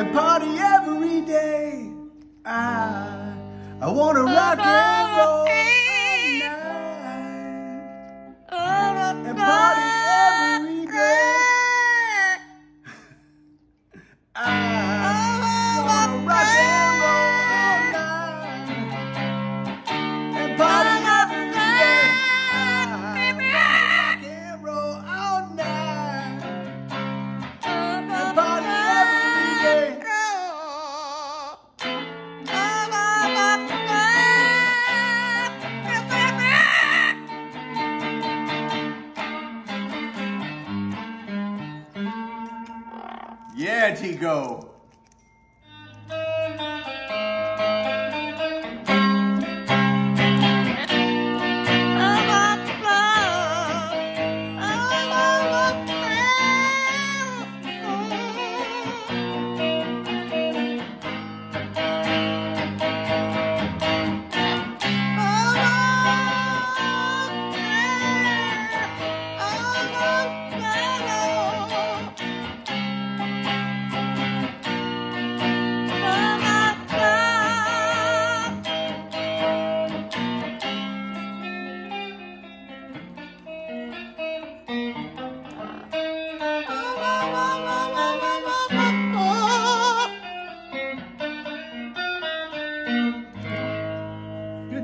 and party every day. I, I wanna rock and roll all night and party Yeah, Tico.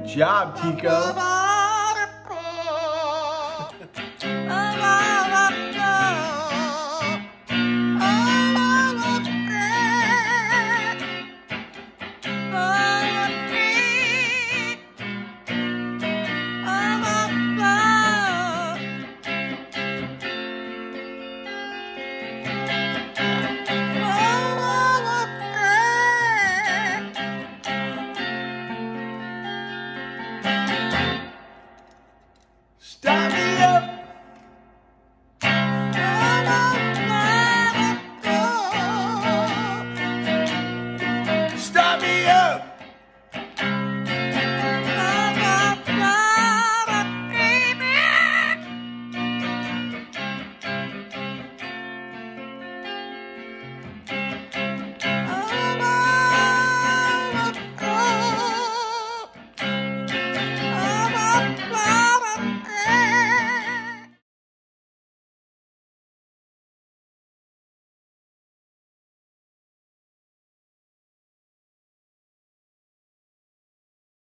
job, Tico.